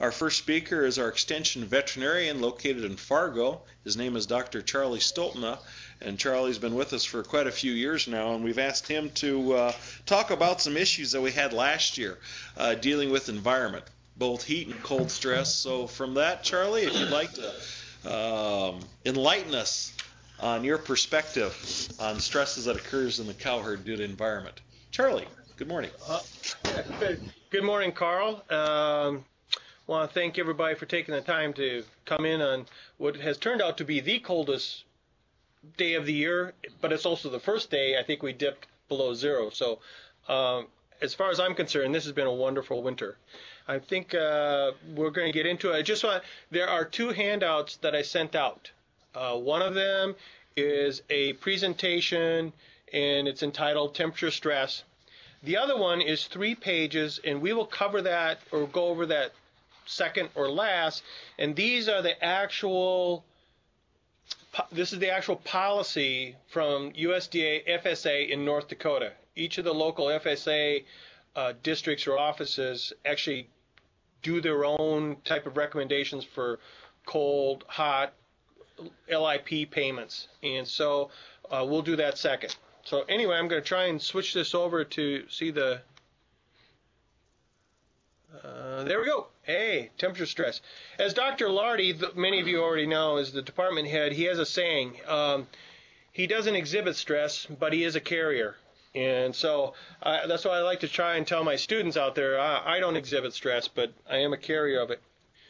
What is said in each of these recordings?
Our first speaker is our extension veterinarian located in Fargo. His name is Dr. Charlie Stoltenow, and Charlie's been with us for quite a few years now, and we've asked him to uh, talk about some issues that we had last year uh, dealing with environment, both heat and cold stress. So from that, Charlie, if you'd like to um, enlighten us on your perspective on stresses that occurs in the cow herd due to environment. Charlie, good morning. Uh, good morning, Carl. Um, want to thank everybody for taking the time to come in on what has turned out to be the coldest day of the year, but it's also the first day I think we dipped below zero. So, um, as far as I'm concerned, this has been a wonderful winter. I think uh, we're going to get into it. I just want there are two handouts that I sent out. Uh, one of them is a presentation, and it's entitled Temperature Stress. The other one is three pages, and we will cover that or go over that second or last, and these are the actual. This is the actual policy from USDA FSA in North Dakota. Each of the local FSA uh, districts or offices actually do their own type of recommendations for cold, hot, LIP payments. And so uh, we'll do that second. So anyway, I'm going to try and switch this over to see the. Uh, there we go. Hey, temperature stress. As Dr. Lardy, many of you already know, is the department head, he has a saying. Um, he doesn't exhibit stress, but he is a carrier. And so uh, that's why I like to try and tell my students out there I, I don't exhibit stress, but I am a carrier of it.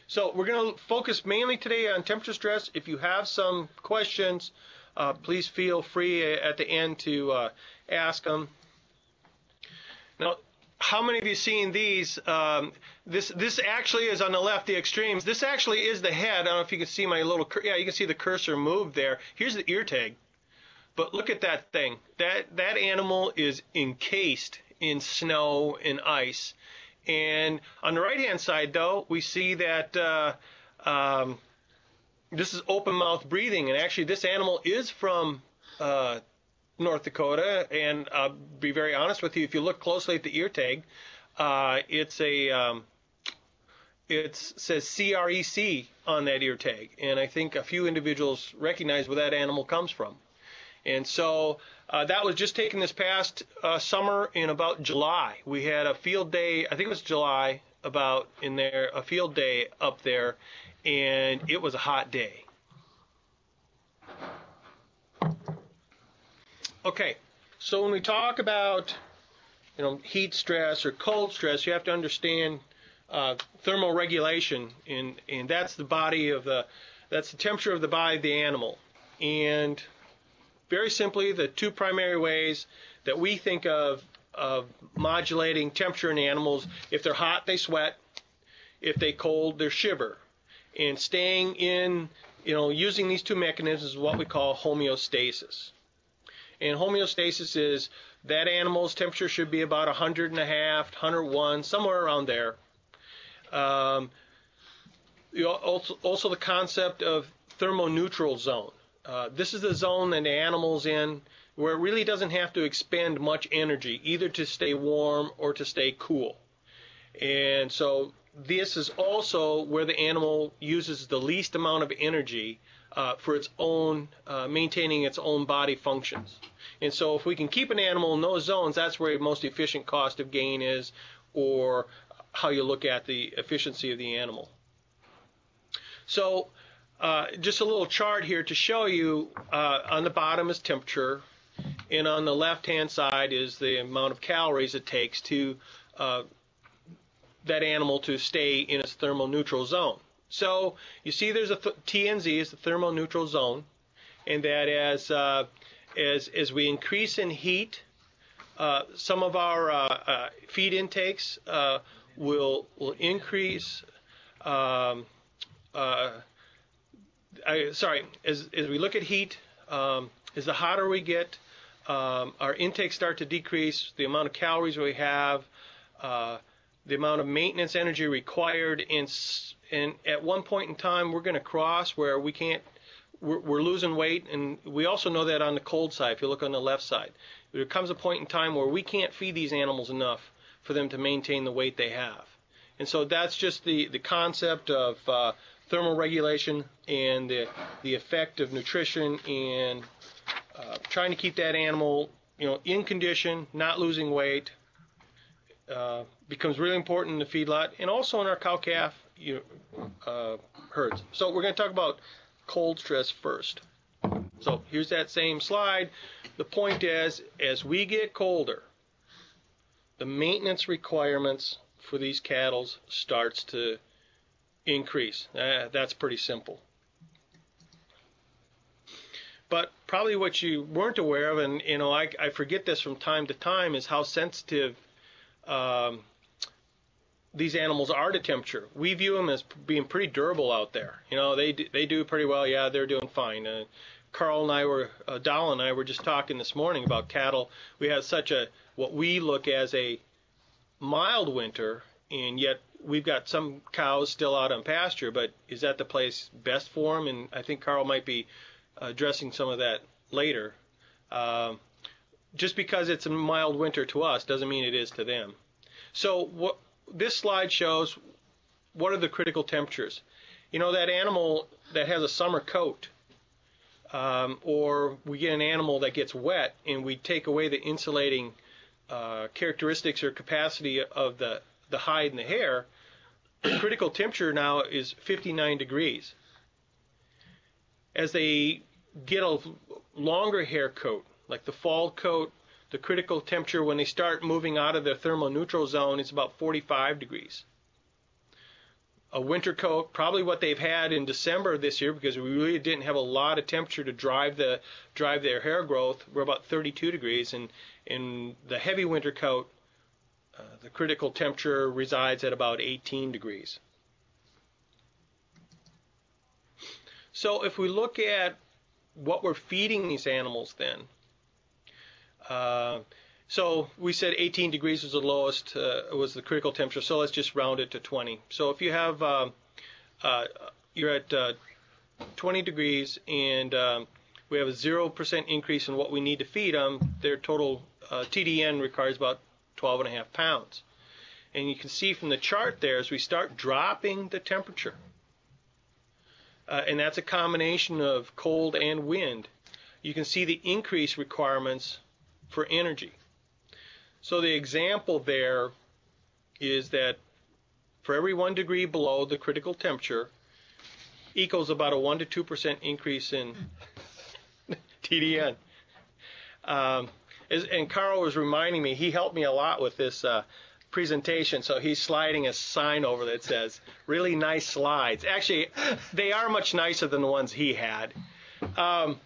So we're going to focus mainly today on temperature stress. If you have some questions, uh, please feel free at the end to uh, ask them. Now, how many of you seen these? Um, this this actually is on the left, the extremes. This actually is the head. I don't know if you can see my little, yeah, you can see the cursor move there. Here's the ear tag. But look at that thing. That that animal is encased in snow and ice. And on the right hand side, though, we see that uh, um, this is open mouth breathing. And actually, this animal is from uh, North Dakota, and I'll be very honest with you. If you look closely at the ear tag, uh, it's a um, it says CREC on that ear tag, and I think a few individuals recognize where that animal comes from. And so uh, that was just taken this past uh, summer in about July. We had a field day, I think it was July, about in there, a field day up there, and it was a hot day. Okay, so when we talk about you know heat stress or cold stress, you have to understand uh, thermal regulation, and and that's the body of the that's the temperature of the body of the animal. And very simply, the two primary ways that we think of of modulating temperature in animals: if they're hot, they sweat; if they cold, they shiver. And staying in, you know, using these two mechanisms is what we call homeostasis. And homeostasis is that animal's temperature should be about 100 and a half, 101, somewhere around there. Um, also, also, the concept of thermoneutral zone. Uh, this is the zone that the animal's in where it really doesn't have to expend much energy, either to stay warm or to stay cool. And so this is also where the animal uses the least amount of energy uh, for its own uh, maintaining its own body functions. And so if we can keep an animal in those zones, that's where the most efficient cost of gain is, or how you look at the efficiency of the animal. So uh, just a little chart here to show you uh, on the bottom is temperature, and on the left-hand side is the amount of calories it takes to uh, that animal to stay in its thermal neutral zone. So you see there's a th- TNZ is the thermal neutral zone, and that as uh, as as we increase in heat, uh, some of our uh, uh feed intakes uh, will will increase. Um, uh, I, sorry, as as we look at heat, um, as the hotter we get, um, our intakes start to decrease. The amount of calories we have, the amount of maintenance energy required, and and at one point in time we're going to cross where we can't we're, we're losing weight, and we also know that on the cold side. If you look on the left side, there comes a point in time where we can't feed these animals enough for them to maintain the weight they have. And so that's just the, the concept of uh, thermal regulation and the, the effect of nutrition and uh, trying to keep that animal, you know, in condition, not losing weight, uh, becomes really important in the feedlot and also in our cow calf you uh, herds. So we're going to talk about cold stress first. So here's that same slide. The point is, as we get colder, the maintenance requirements for these cattle starts to increase. Uh, that's pretty simple. But probably what you weren't aware of, and you know, I, I forget this from time to time, is how sensitive um, these animals are to temperature. We view them as being pretty durable out there. You know, they do, they do pretty well. Yeah, they're doing fine. Uh, Carl and I were, uh, Dal and I were just talking this morning about cattle. We had such a what we look as a mild winter, and yet we've got some cows still out on pasture. But is that the place best for them? And I think Carl might be addressing some of that later. Uh, just because it's a mild winter to us doesn't mean it is to them. So what this slide shows what are the critical temperatures. You know that animal that has a summer coat, um, or we get an animal that gets wet and we take away the insulating uh, characteristics or capacity of the the hide and the hair. The critical temperature now is 59 degrees. As they get a longer hair coat, like the fall coat, the critical temperature when they start moving out of their thermal neutral zone is about 45 degrees. A winter coat, probably what they've had in December this year, because we really didn't have a lot of temperature to drive the drive their hair growth. We're about 32 degrees, and in the heavy winter coat, uh, the critical temperature resides at about 18 degrees. So if we look at what we're feeding these animals, then uh, so we said 18 degrees was the lowest, uh, was the critical temperature. So let's just round it to 20. So if you have, um, uh, you're at uh, 20 degrees and um, we have a 0% increase in what we need to feed them, their total uh, TDN requires about 12 and a half pounds. And you can see from the chart there as we start dropping the temperature, uh, and that's a combination of cold and wind, you can see the increase requirements for energy. So the example there is that for every one degree below the critical temperature equals about a 1 to 2% increase in TDN. Um, and Carl was reminding me, he helped me a lot with this uh, presentation, so he's sliding a sign over that says, really nice slides. Actually, they are much nicer than the ones he had. Um,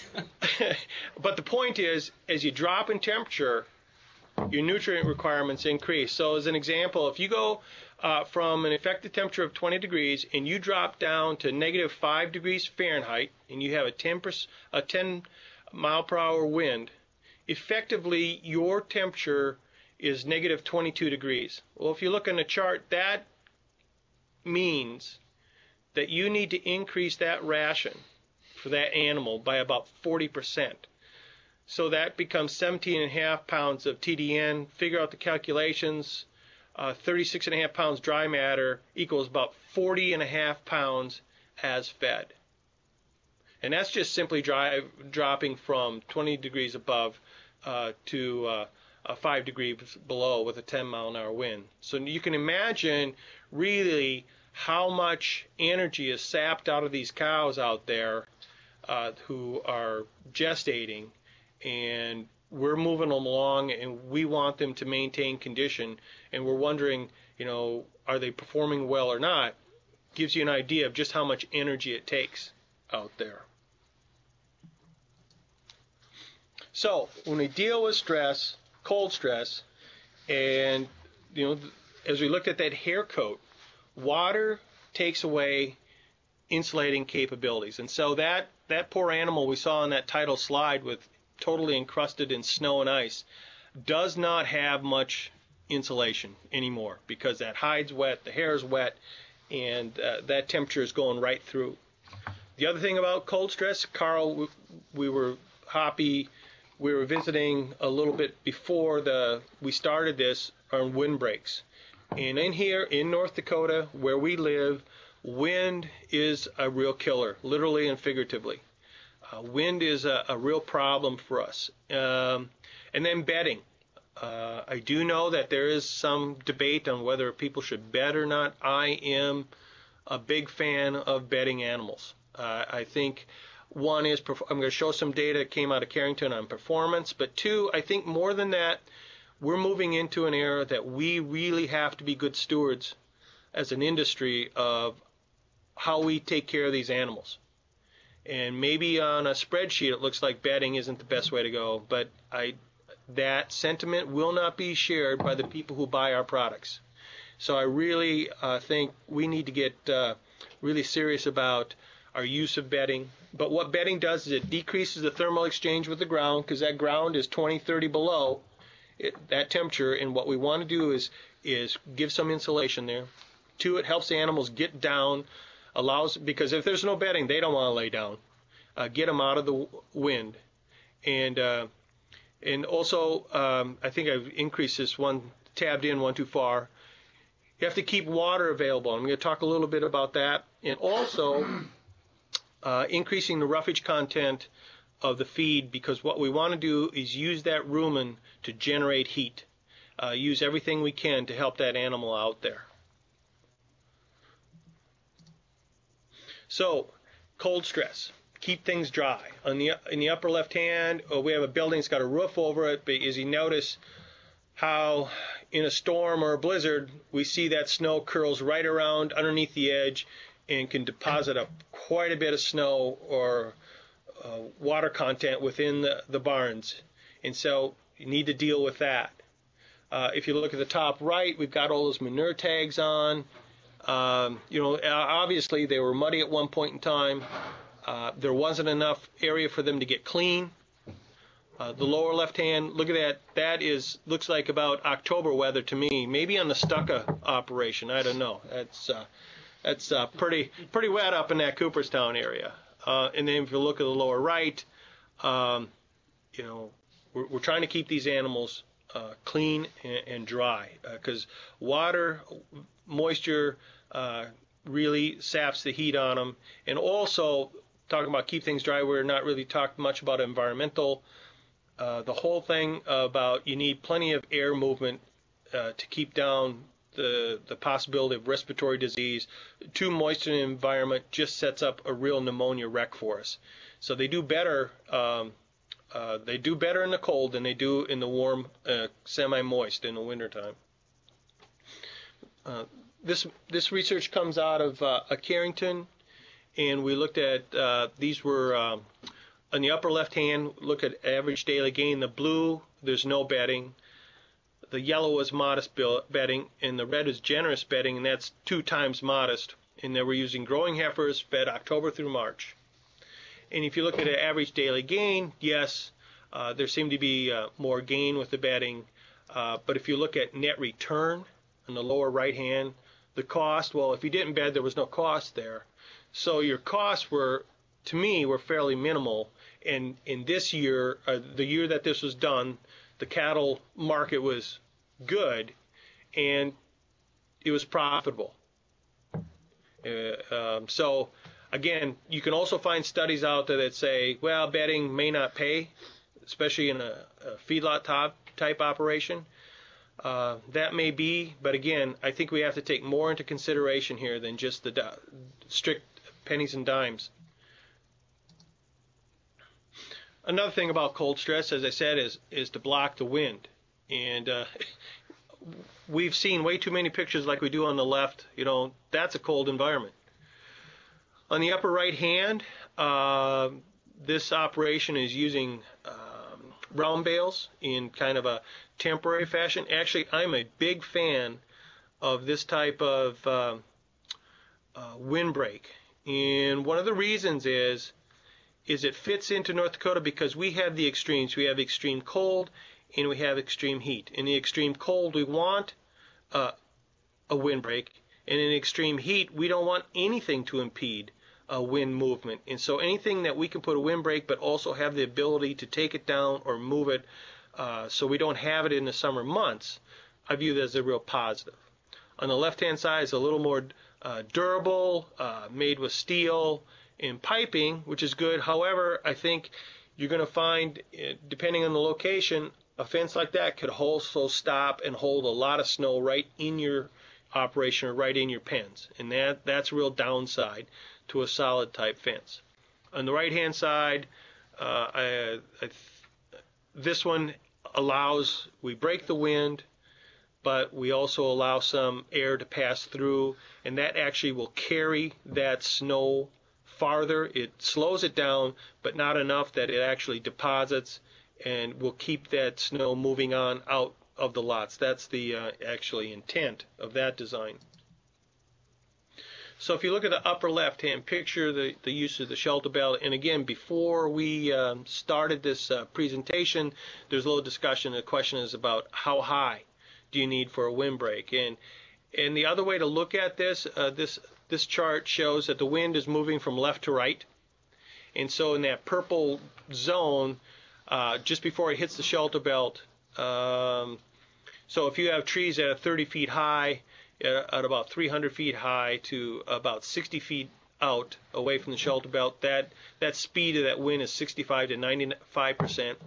but the point is, as you drop in temperature, your nutrient requirements increase. So, as an example, if you go uh, from an effective temperature of 20 degrees and you drop down to negative 5 degrees Fahrenheit and you have a 10, per, a 10 mile per hour wind, effectively your temperature is negative 22 degrees. Well, if you look on the chart, that means that you need to increase that ration for that animal by about 40%. So that becomes 17 and a half pounds of TDN. Figure out the calculations. Uh, 36 and a half pounds dry matter equals about 40 and a half pounds as fed. And that's just simply drive, dropping from 20 degrees above uh, to uh, 5 degrees below with a 10 mile an hour wind. So you can imagine really how much energy is sapped out of these cows out there uh, who are gestating, and we're moving them along, and we want them to maintain condition, and we're wondering, you know, are they performing well or not? Gives you an idea of just how much energy it takes out there. So when we deal with stress, cold stress, and you know, as we looked at that hair coat, water takes away insulating capabilities, and so that that poor animal we saw on that title slide with totally encrusted in snow and ice does not have much insulation anymore because that hide's wet, the hair is wet, and uh, that temperature is going right through. The other thing about cold stress, Carl, we were happy. We were visiting a little bit before the we started this on windbreaks. And in here in North Dakota, where we live, wind is a real killer, literally and figuratively. Uh, wind is a, a, real problem for us. Um, and then bedding. Uh, I do know that there is some debate on whether people should bed or not. I am a big fan of bedding animals. Uh, I think one is I'm going to show some data that came out of Carrington on performance, but two, I think more than that, we're moving into an era that we really have to be good stewards as an industry of how we take care of these animals. And maybe on a spreadsheet it looks like bedding isn't the best way to go, but I that sentiment will not be shared by the people who buy our products. So I really uh, think we need to get uh, really serious about our use of bedding. But what bedding does is it decreases the thermal exchange with the ground because that ground is 20, 30 below it, that temperature. And what we want to do is is give some insulation there. Two, it helps the animals get down, allows because if there's no bedding, they don't want to lay down. Uh, get them out of the wind, and uh, and also um, I think I've increased this one tabbed in one too far. You have to keep water available. I'm going to talk a little bit about that, and also uh, increasing the roughage content of the feed because what we want to do is use that rumen to generate heat. Uh, use everything we can to help that animal out there. So, cold stress. Keep things dry. On the in the upper left hand, uh, we have a building that's got a roof over it, but as you notice how in a storm or a blizzard, we see that snow curls right around underneath the edge and can deposit up quite a bit of snow or uh, water content within the, the barns. And so you need to deal with that. Uh, if you look at the top right, we've got all those manure tags on. Um, you know, obviously they were muddy at one point in time. Uh, there wasn't enough area for them to get clean. Uh, the lower left hand, look at that. That is looks like about October weather to me. Maybe on the Stucca operation. I don't know. That's uh, that's uh, pretty pretty wet up in that Cooperstown area. Uh, and then if you look at the lower right, um, you know, we're, we're, trying to keep these animals uh, clean and, and dry because uh, water, moisture uh, really saps the heat on them. And also, talking about keep things dry, we're not really talking much about environmental. Uh, the whole thing about you need plenty of air movement to keep down the, the possibility of respiratory disease. Too moist an environment just sets up a real pneumonia wreck for us. So they do better. Um, uh, they do better in the cold than they do in the warm, uh, semi-moist in the wintertime. Uh, this this research comes out of uh, Carrington, and we looked at uh, these were um, on the upper left hand. Look at average daily gain. The blue, there's no bedding. The yellow is modest bedding, and the red is generous bedding, and that's two times modest. And they were using growing heifers fed October through March. And if you look at an average daily gain, yes, uh, there seemed to be uh, more gain with the bedding. Uh, but if you look at net return on the lower right hand, the cost, well, if you didn't bet, there was no cost there. So your costs were, to me, were fairly minimal. And in this year, uh, the year that this was done, the cattle market was good and it was profitable. Uh, um, so again, you can also find studies out there that say, well, bedding may not pay, especially in a, a feedlot top, type operation. Uh, that may be, but again, I think we have to take more into consideration here than just the strict pennies and dimes. Another thing about cold stress, as I said, is is to block the wind. And uh, we've seen way too many pictures like we do on the left. You know, that's a cold environment. On the upper right hand, uh, this operation is using um, round bales in kind of a temporary fashion. Actually, I'm a big fan of this type of uh, uh, windbreak. And one of the reasons is is it fits into North Dakota because we have the extremes. We have extreme cold and we have extreme heat. In the extreme cold, we want uh, a windbreak, and in extreme heat, we don't want anything to impede a wind movement. And so anything that we can put a windbreak, but also have the ability to take it down or move it, uh, so we don't have it in the summer months, I view that as a real positive. on the left-hand side is a little more uh, durable, uh, made with steel and piping, which is good. However, I think you're going to find, uh, depending on the location, a fence like that could also stop and hold a lot of snow right in your operation or right in your pens, and that that's a real downside to a solid type fence. On the right hand side, uh, I, I, this one allows we break the wind, but we also allow some air to pass through, and that actually will carry that snow farther. It slows it down, but not enough that it actually deposits and will keep that snow moving on out of the lots. That's the uh, actually intent of that design. So if you look at the upper left-hand picture, the, the use of the shelter belt, and again, before we um, started this uh, presentation, there's a little discussion. The question is about how high do you need for a windbreak, and and the other way to look at this, uh, this this chart shows that the wind is moving from left to right, and so in that purple zone, uh, just before it hits the shelter belt, um, so if you have trees that are 30 feet high at about 300 feet high to about 60 feet out away from the shelter belt, that that speed of that wind is 65 to 95 percent,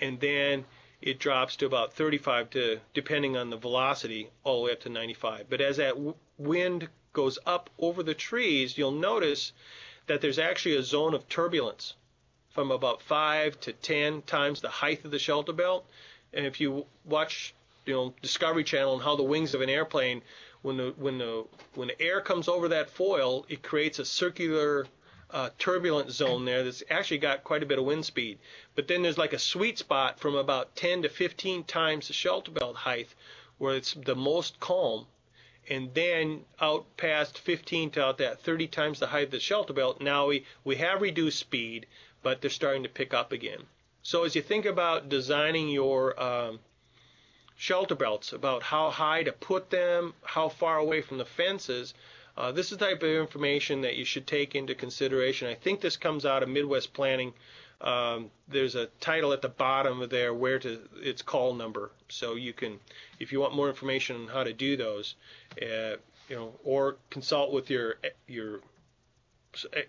and then it drops to about 35 to depending on the velocity all the way up to 95. But as that w- wind goes up over the trees, you'll notice that there's actually a zone of turbulence from about 5 to 10 times the height of the shelter belt. And if you watch, you know, Discovery Channel and how the wings of an airplane when the when the when the air comes over that foil, it creates a circular uh, turbulent zone there that's actually got quite a bit of wind speed. But then there's like a sweet spot from about 10 to 15 times the shelter belt height where it's the most calm. And then out past 15 to out that 30 times the height of the shelter belt, now we, we have reduced speed, but they're starting to pick up again. So as you think about designing your um, shelter belts, about how high to put them, how far away from the fences. Uh, this is the type of information that you should take into consideration. I think this comes out of Midwest Planning. Um, there's a title at the bottom of there where to its call number, so you can, if you want more information on how to do those, uh, you know, or consult with your your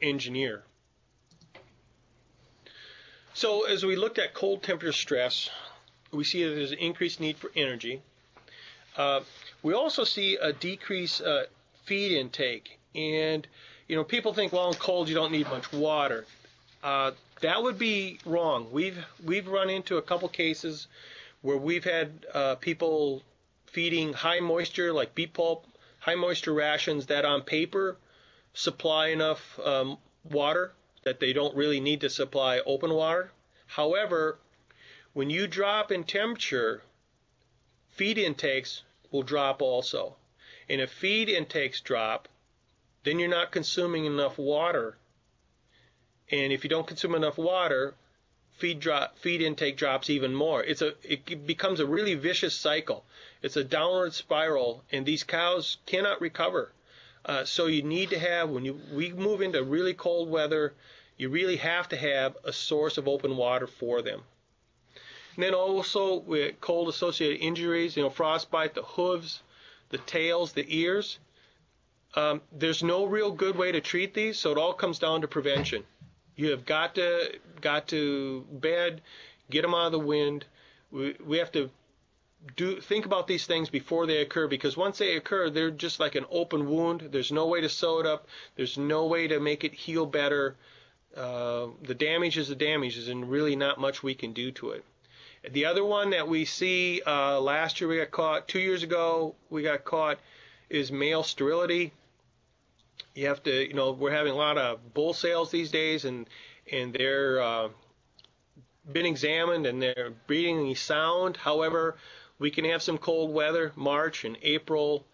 engineer. So as we looked at cold temperature stress, we see that there's an increased need for energy. Uh, we also see a decrease uh, feed intake, and you know people think, well, in cold you don't need much water. Uh, that would be wrong. We've we've run into a couple cases where we've had uh, people feeding high moisture, like beet pulp, high moisture rations that on paper supply enough um, water that they don't really need to supply open water. However, when you drop in temperature, feed intakes will drop also. And if feed intakes drop, then you're not consuming enough water. And if you don't consume enough water, feed drop feed intake drops even more. It's a it becomes a really vicious cycle. It's a downward spiral, and these cows cannot recover. Uh, so you need to have when you we move into really cold weather, you really have to have a source of open water for them. And then also with cold associated injuries, you know, frostbite, the hooves, the tails, the ears. Um, there's no real good way to treat these, so it all comes down to prevention. You have got to got to bed, get them out of the wind. We, we have to do think about these things before they occur because once they occur, they're just like an open wound. There's no way to sew it up. There's no way to make it heal better. Uh, the damage is the damage, and really not much we can do to it. The other one that we see uh, last year we got caught, two years ago we got caught, is male sterility. You have to, you know, we're having a lot of bull sales these days, and and they're uh, been examined and they're breeding sound. However, we can have some cold weather, March and April,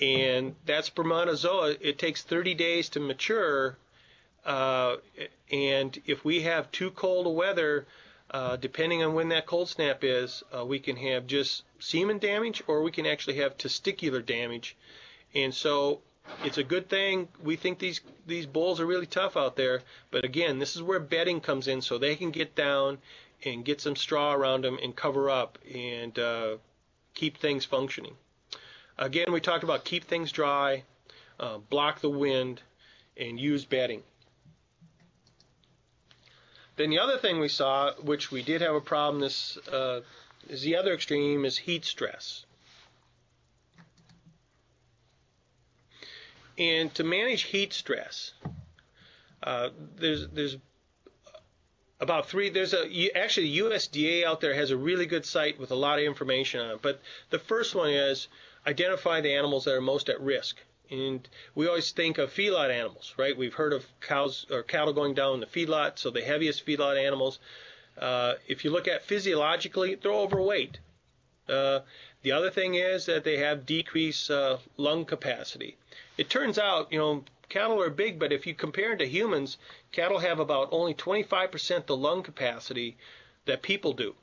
and that spermatozoa. It takes 30 days to mature, uh, and if we have too cold a weather, uh, depending on when that cold snap is, uh, we can have just semen damage or we can actually have testicular damage. And so it's a good thing. We think these these bulls are really tough out there, but again, this is where bedding comes in, so they can get down and get some straw around them and cover up and uh, keep things functioning. Again, we talked about keep things dry, uh, block the wind, and use bedding. Then the other thing we saw, which we did have a problem, this uh, is the other extreme, is heat stress. And to manage heat stress, uh, there's there's about three. There's a actually USDA out there has a really good site with a lot of information on it. But the first one is identify the animals that are most at risk. And we always think of feedlot animals, right? We've heard of cows or cattle going down in the feedlot, so the heaviest feedlot animals. Uh, if you look at physiologically, they're overweight. Uh, the other thing is that they have decreased uh, lung capacity. It turns out, you know, cattle are big, but if you compare it to humans, cattle have about only 25% the lung capacity that people do.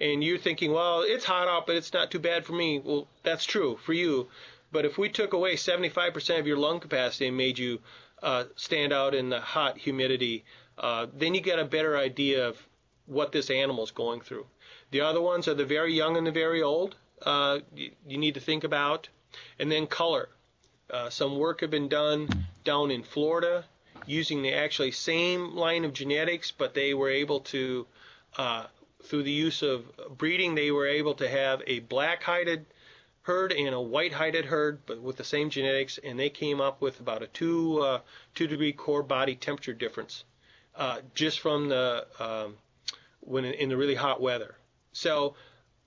And you're thinking, well, it's hot out, but it's not too bad for me. Well, that's true for you. But if we took away 75% of your lung capacity and made you uh, stand out in the hot humidity, uh, then you get a better idea of what this animal is going through. The other ones are the very young and the very old. Uh, you, you, need to think about, and then color. Uh, some work have been done down in Florida using the actually same line of genetics, but they were able to, uh, through the use of breeding, they were able to have a black-hided herd and a white-hided herd, but with the same genetics, and they came up with about a two uh, two degree core body temperature difference uh, just from the um, when in the really hot weather. So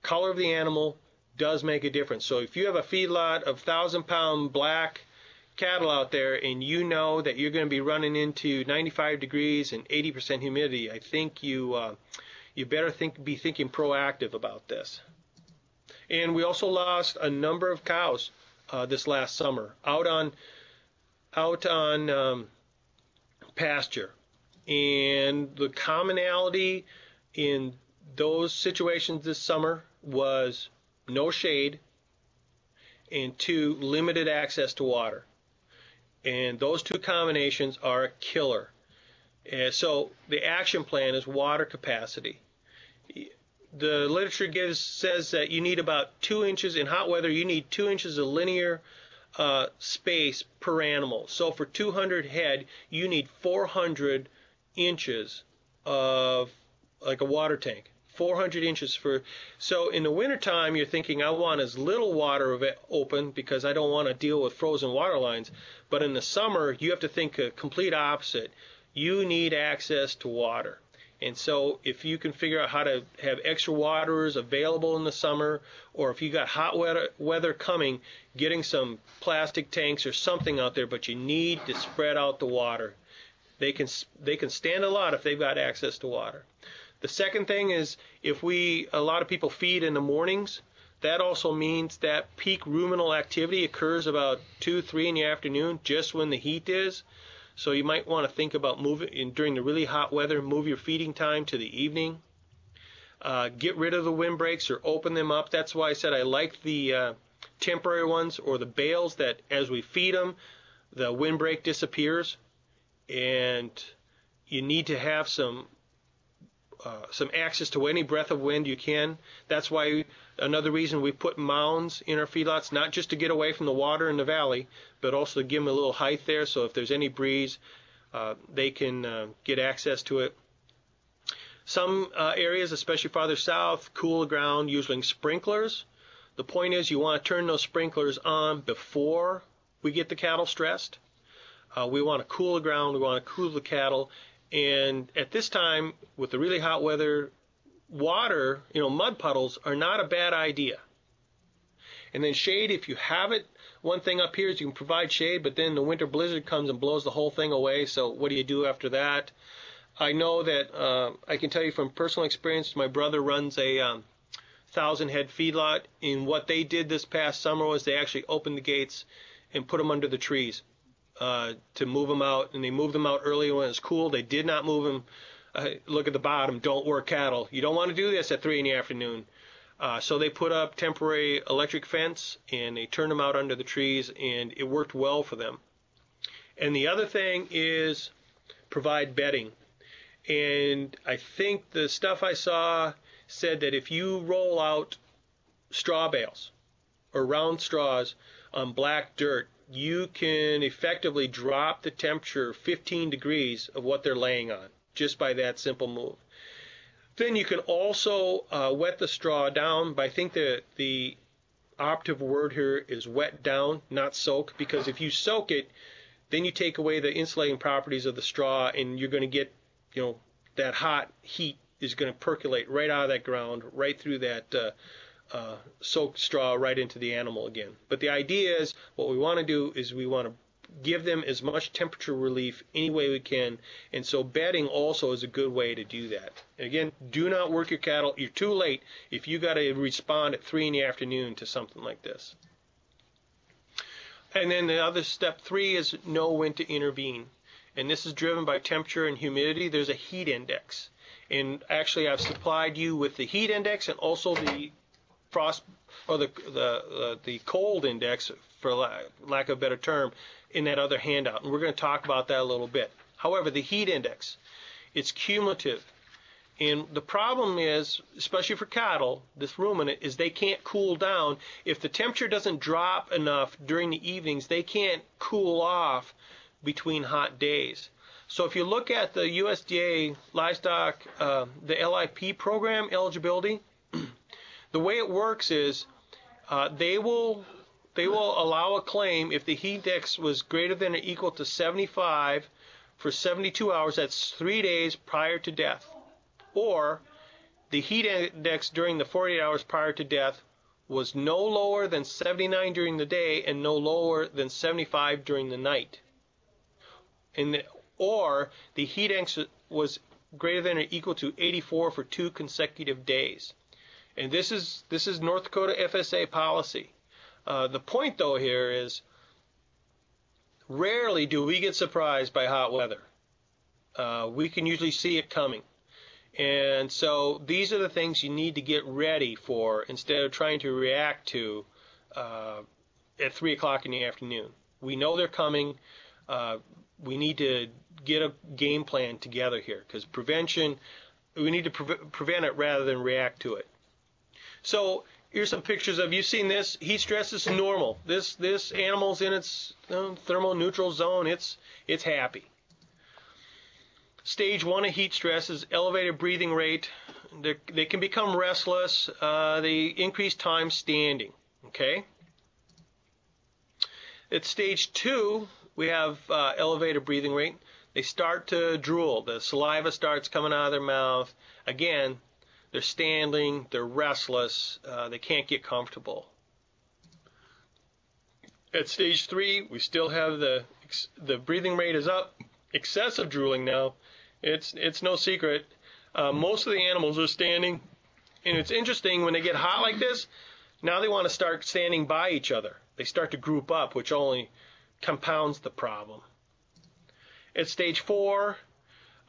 color of the animal does make a difference. So if you have a feedlot of thousand pound black cattle out there and you know that you're going to be running into 95 degrees and 80% humidity, I think you uh, you better think be thinking proactive about this. And we also lost a number of cows uh, this last summer out on out on um, pasture. And the commonality in those situations this summer was no shade and two limited access to water. And those two combinations are a killer. And so the action plan is water capacity the literature gives says that you need about two inches in hot weather. You need two inches of linear uh, space per animal. So for 200 head, you need 400 inches of like a water tank. 400 inches for so in the wintertime you're thinking I want as little water open because I don't want to deal with frozen water lines but in the summer you have to think a complete opposite you need access to water and so if you can figure out how to have extra waterers available in the summer, or if you got hot weather, weather coming, getting some plastic tanks or something out there, but you need to spread out the water. They can they can stand a lot if they've got access to water. The second thing is if we a lot of people feed in the mornings, that also means that peak ruminal activity occurs about two, three in the afternoon, just when the heat is. So you might want to think about moving in, during the really hot weather, move your feeding time to the evening. Uh, get rid of the windbreaks or open them up. That's why I said I like the uh, temporary ones or the bales that as we feed them, the windbreak disappears, and you need to have some uh, some access to any breath of wind you can. That's why another reason we put mounds in our feedlots, not just to get away from the water in the valley, but also to give them a little height there. So if there's any breeze, uh, they can uh, get access to it. Some uh, areas, especially farther south, cool the ground using sprinklers. The point is, you want to turn those sprinklers on before we get the cattle stressed. Uh, we want to cool the ground. We want to cool the cattle and at this time, with the really hot weather, water, you know, mud puddles are not a bad idea. And then shade, if you have it, one thing up here is you can provide shade, but then the winter blizzard comes and blows the whole thing away. So what do you do after that? I know that uh, I can tell you from personal experience. My brother runs a um, thousand head feedlot, and what they did this past summer was they actually opened the gates and put them under the trees uh, to move them out, and they moved them out early when it was cool. They did not move them. Uh, look at the bottom. Don't work cattle. You don't want to do this at three in the afternoon. Uh, so they put up temporary electric fence and they turned them out under the trees, and it worked well for them. And the other thing is provide bedding. And I think the stuff I saw said that if you roll out straw bales or round straws on black dirt, you can effectively drop the temperature 15 degrees of what they're laying on just by that simple move. Then you can also uh, wet the straw down, but I think the the operative word here is wet down, not soak, because if you soak it, then you take away the insulating properties of the straw, and you're going to get, you know, that hot heat is going to percolate right out of that ground, right through that uh, uh, straw, right into the animal again. But the idea is, what we want to do is we want to give them as much temperature relief any way we can. And so bedding also is a good way to do that. And again, do not work your cattle. You're too late if you got to respond at three in the afternoon to something like this. And then the other step three is know when to intervene. And this is driven by temperature and humidity. There's a heat index. And actually, I've supplied you with the heat index and also the frost or the the uh, the cold index, for lack of a better term, in that other handout. And we're going to talk about that a little bit. However, the heat index, it's cumulative. And the problem is, especially for cattle, this ruminant, is they can't cool down. If the temperature doesn't drop enough during the evenings, they can't cool off between hot days. So if you look at the USDA livestock, uh, the LIP program eligibility, the way it works is uh, they will they will allow a claim if the heat index was greater than or equal to 75 for 72 hours. That's three days prior to death, or the heat index during the 48 hours prior to death was no lower than 79 during the day and no lower than 75 during the night. The, or the heat index was greater than or equal to 84 for two consecutive days. And this is this is North Dakota FSA policy. Uh, the point though here is rarely do we get surprised by hot weather. Uh, we can usually see it coming. And so these are the things you need to get ready for instead of trying to react to uh, at 3 o'clock in the afternoon. We know they're coming. Uh, we need to get a game plan together here because prevention, we need to pre- prevent it rather than react to it. So here's some pictures of you've seen this heat stress is normal. This this animal's in its thermal neutral zone. It's it's happy. Stage one of heat stress is elevated breathing rate. They're, they can become restless. Uh, they increase time standing. Okay. At stage two, we have uh, elevated breathing rate. They start to drool. The saliva starts coming out of their mouth. Again, they're standing, they're restless, uh, they can't get comfortable. At stage three, we still have the the breathing rate is up, excessive drooling now. It's it's no secret. Uh, most of the animals are standing, and it's interesting when they get hot like this. Now they want to start standing by each other. They start to group up, which only compounds the problem. At stage four,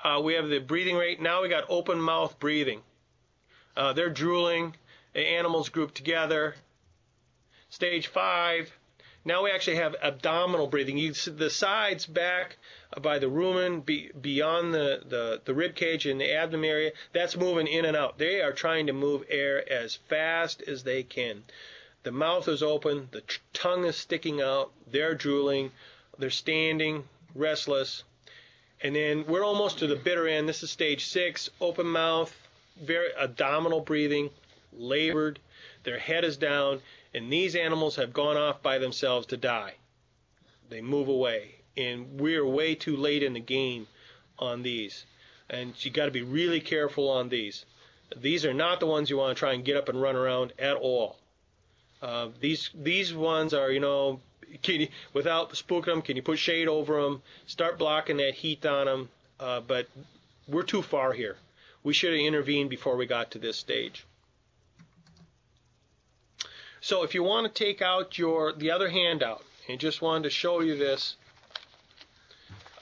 uh, we have the breathing rate. Now we got open mouth breathing. Uh, they're drooling. The animals group together. Stage five. Now we actually have abdominal breathing. You see the sides back by the rumen, be, beyond the, the, the rib cage and the abdomen area. That's moving in and out. They are trying to move air as fast as they can. The mouth is open. The t- tongue is sticking out. They're drooling. They're standing, restless. And then we're almost to the bitter end. This is stage six. Open mouth very abdominal breathing, labored, their head is down, and these animals have gone off by themselves to die. They move away, and we're way too late in the game on these. And you got to be really careful on these. These are not the ones you want to try and get up and run around at all. Uh, these these ones are you know can you, without spooking them, can you put shade over them? Start blocking that heat on them. Uh, but we're too far here. We should have intervened before we got to this stage. So if you want to take out your the other handout, and just wanted to show you this,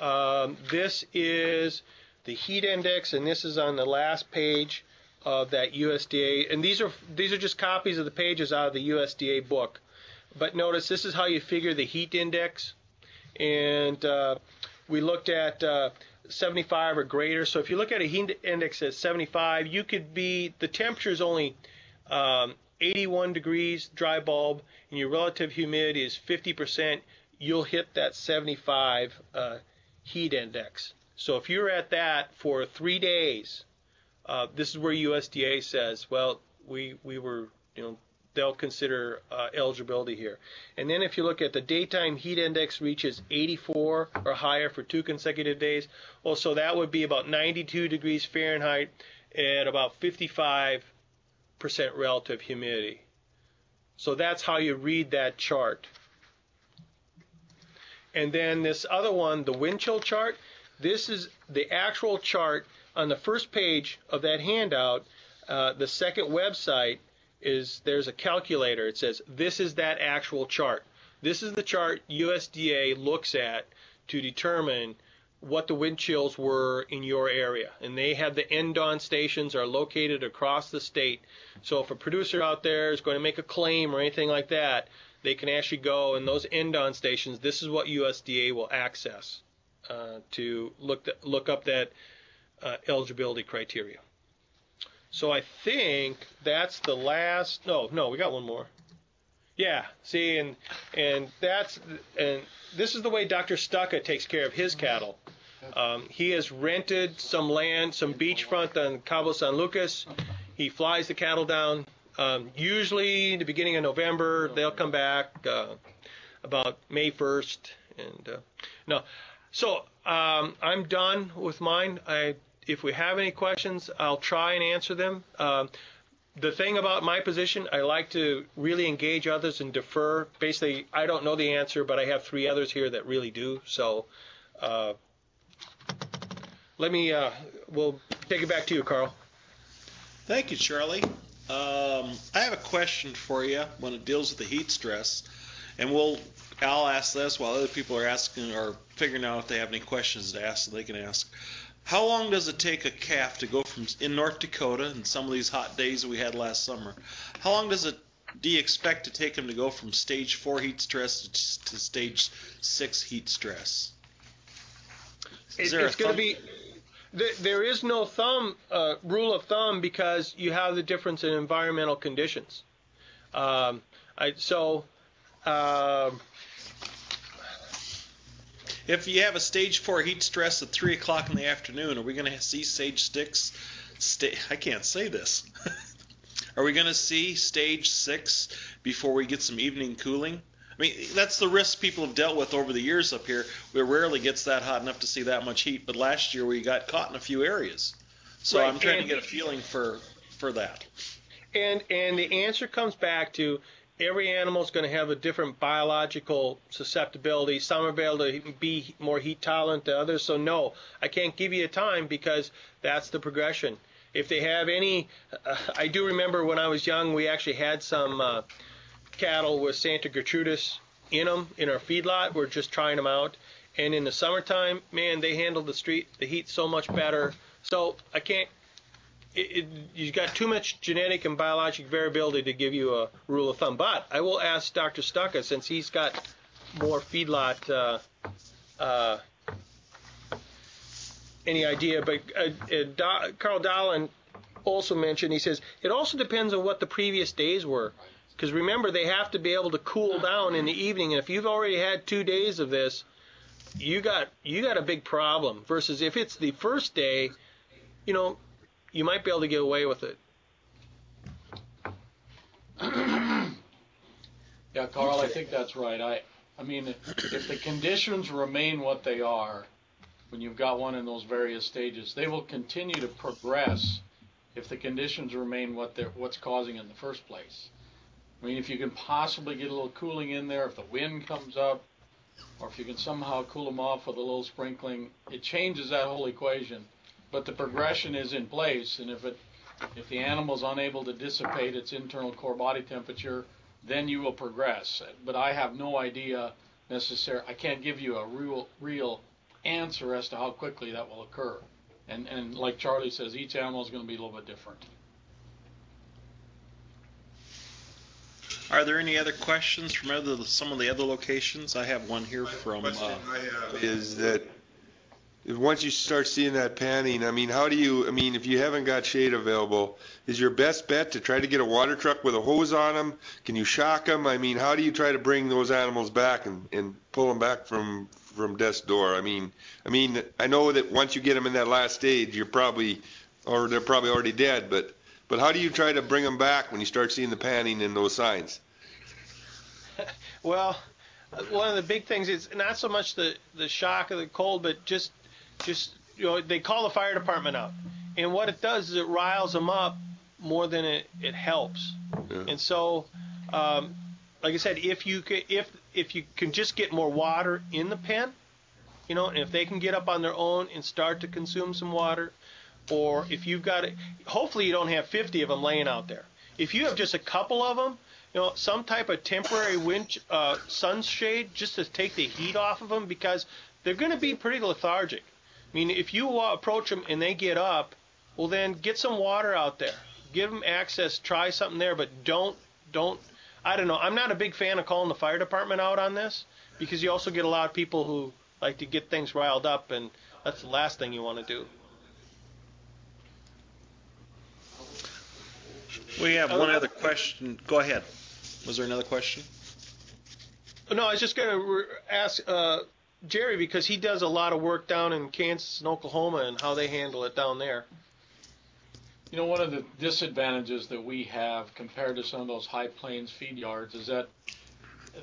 um, this is the heat index, and this is on the last page of that USDA. And these are these are just copies of the pages out of the USDA book. But notice this is how you figure the heat index, and uh, we looked at uh, 75 or greater. So if you look at a heat index at 75, you could be the temperature is only um, 81 degrees dry bulb and your relative humidity is 50%, you'll hit that 75 uh, heat index. So if you're at that for three days, uh, this is where USDA says, well, we we were you know they'll consider uh, eligibility here. And then if you look at the daytime heat index reaches 84 or higher for two consecutive days, well, so that would be about 92 degrees Fahrenheit at about 55 percent relative humidity. So that's how you read that chart. And then this other one, the wind chill chart, this is the actual chart on the first page of that handout. Uh, the second website is there's a calculator. It says this is that actual chart. This is the chart USDA looks at to determine what the wind chills were in your area. And they have the NDAWN stations are located across the state. So if a producer out there is going to make a claim or anything like that, they can actually go and those NDAWN stations, this is what USDA will access uh, to look, th- look up that uh, eligibility criteria. So I think that's the last. No, no, we got one more. Yeah, see, and and that's and this is the way Dr. Stokka takes care of his cattle. Um, he has rented some land, some beachfront on Cabo San Lucas. He flies the cattle down. Um, usually, in the beginning of November, they'll come back uh, about May 1st. And uh, no, so um, I'm done with mine. I if we have any questions, I'll try and answer them. Um, the thing about my position, I like to really engage others and defer. Basically, I don't know the answer, but I have three others here that really do. So uh, let me, uh, we'll take it back to you, Carl. Thank you, Charlie. Um, I have a question for you when it deals with the heat stress, and we'll I'll ask this while other people are asking or figuring out if they have any questions to ask, so they can ask. How long does it take a calf to go from in North Dakota and some of these hot days that we had last summer? How long does it do you expect to take him to go from stage four heat stress to, to stage six heat stress? It, it's going to be. There is no thumb uh, rule of thumb because you have the difference in environmental conditions. Um, I, so. Uh, if you have a stage four heat stress at three o'clock in the afternoon, are we going to see stage six? Sta- I can't say this. are we going to see stage six before we get some evening cooling? I mean, that's the risk people have dealt with over the years up here. It rarely gets that hot enough to see that much heat, but last year we got caught in a few areas. So right. I'm trying and, to get a feeling for for that. And and the answer comes back to every animal is going to have a different biological susceptibility. Some are able to be more heat tolerant than others. So no, I can't give you a time because that's the progression. If they have any, uh, I do remember when I was young, we actually had some uh, cattle with Santa Gertrudis in them in our feedlot. We're just trying them out. And in the summertime, man, they handle the street, the heat so much better. So I can't it, you've got too much genetic and biologic variability to give you a rule of thumb. But I will ask Dr. Stokka, since he's got more feedlot, uh, uh, any idea. But uh, uh Do- Carl Dahlen also mentioned, he says, it also depends on what the previous days were. Because remember, they have to be able to cool down in the evening. And if you've already had two days of this, you got you got a big problem. Versus if it's the first day, you know, you might be able to get away with it. yeah, Carl, I think that's right. I, I mean, if the conditions remain what they are, when you've got one in those various stages, they will continue to progress if the conditions remain what they're what's causing in the first place. I mean, if you can possibly get a little cooling in there, if the wind comes up, or if you can somehow cool them off with a little sprinkling, it changes that whole equation but the progression is in place, and if it if the animal is unable to dissipate its internal core body temperature, then you will progress. But I have no idea necessarily. I can't give you a real real answer as to how quickly that will occur. And and like Charlie says, each animal is going to be a little bit different. Are there any other questions from other some of the other locations? I have one here from. Question uh, I have is that if once you start seeing that panning, I mean, how do you? I mean, if you haven't got shade available, is your best bet to try to get a water truck with a hose on them? Can you shock them? I mean, how do you try to bring those animals back and, and pull them back from from death's door? I mean, I mean, I know that once you get them in that last stage, you're probably, or they're probably already dead. But but how do you try to bring them back when you start seeing the panning and those signs? Well, one of the big things is not so much the the shock of the cold, but just just you know they call the fire department out, and what it does is it riles them up more than it it helps. Yeah. And so, um, like I said, if you can, if if you can just get more water in the pen, you know, and if they can get up on their own and start to consume some water, or if you've got it, hopefully you don't have 50 of them laying out there. If you have just a couple of them, you know, some type of temporary wind uh, sunshade just to take the heat off of them because they're going to be pretty lethargic. I mean, if you approach them and they get up, well then get some water out there. Give them access. Try something there, but don't don't. I don't know. I'm not a big fan of calling the fire department out on this because you also get a lot of people who like to get things riled up, and that's the last thing you want to do. We have one other question. Go ahead. Was there another question? No, I was just going to ask uh, Jerry because he does a lot of work down in Kansas and Oklahoma and how they handle it down there. You know, one of the disadvantages that we have compared to some of those high plains feed yards is that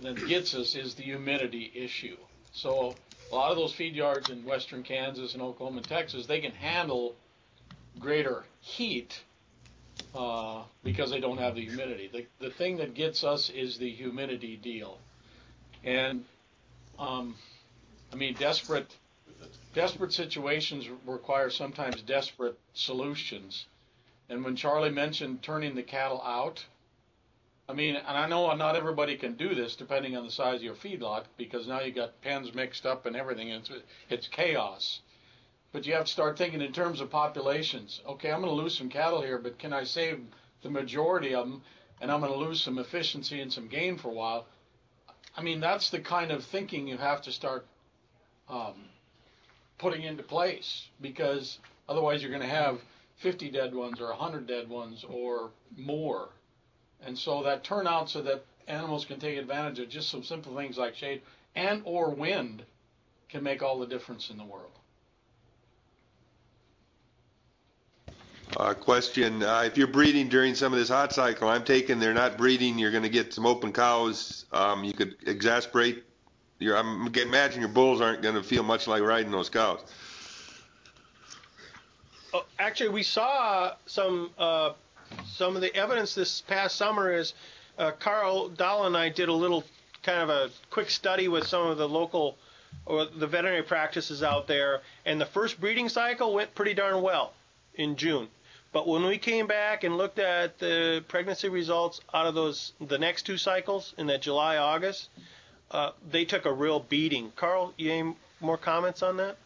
that gets us is the humidity issue. So a lot of those feed yards in western Kansas and Oklahoma and Texas, they can handle greater heat uh, because they don't have the humidity. The, the thing that gets us is the humidity deal. And um, I mean, desperate desperate situations require sometimes desperate solutions. And when Charlie mentioned turning the cattle out, I mean, and I know not everybody can do this depending on the size of your feedlot because now you've got pens mixed up and everything. And it's, it's chaos. But you have to start thinking in terms of populations. Okay, I'm going to lose some cattle here, but can I save the majority of them? And I'm going to lose some efficiency and some gain for a while. I mean, that's the kind of thinking you have to start um, putting into place because otherwise you're going to have 50 dead ones or 100 dead ones or more. And so that turnout so that animals can take advantage of just some simple things like shade and or wind can make all the difference in the world. Uh, question, uh, if you're breeding during some of this hot cycle, I'm taking they're not breeding, you're gonna get some open cows, um, you could exasperate I'm, imagine your bulls aren't gonna feel much like riding those cows. Oh, actually, we saw some uh, some of the evidence this past summer. Is uh, Carl Dahl and I did a little kind of a quick study with some of the local or the veterinary practices out there, and the first breeding cycle went pretty darn well in June. But when we came back and looked at the pregnancy results out of those the next two cycles in that July August, uh, they took a real beating. Carl, you any more comments on that?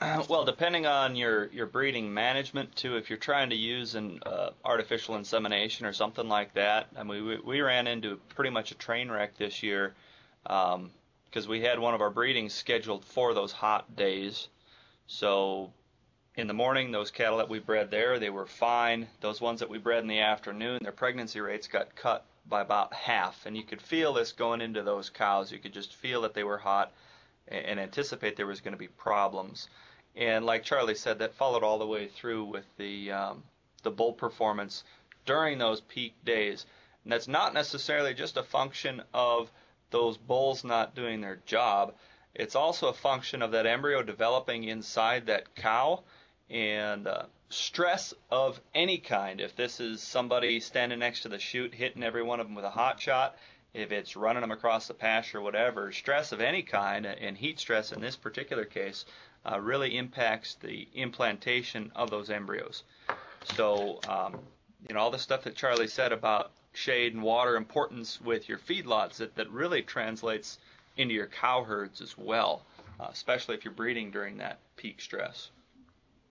well, depending on your, your breeding management too, if you're trying to use an uh, artificial insemination or something like that, I mean, we, we ran into pretty much a train wreck this year because um, we had one of our breedings scheduled for those hot days. So in the morning, those cattle that we bred there, they were fine. Those ones that we bred in the afternoon, their pregnancy rates got cut by about half, and you could feel this going into those cows. You could just feel that they were hot and anticipate there was going to be problems. And like Charlie said, that followed all the way through with the um, the bull performance during those peak days. And that's not necessarily just a function of those bulls not doing their job. It's also a function of that embryo developing inside that cow and uh, stress of any kind. If this is somebody standing next to the chute hitting every one of them with a hot shot, if it's running them across the pasture, or whatever, stress of any kind, and heat stress in this particular case, uh, really impacts the implantation of those embryos. So, um, you know, all the stuff that Charlie said about shade and water importance with your feedlots, that, that really translates into your cow herds as well, uh, especially if you're breeding during that peak stress.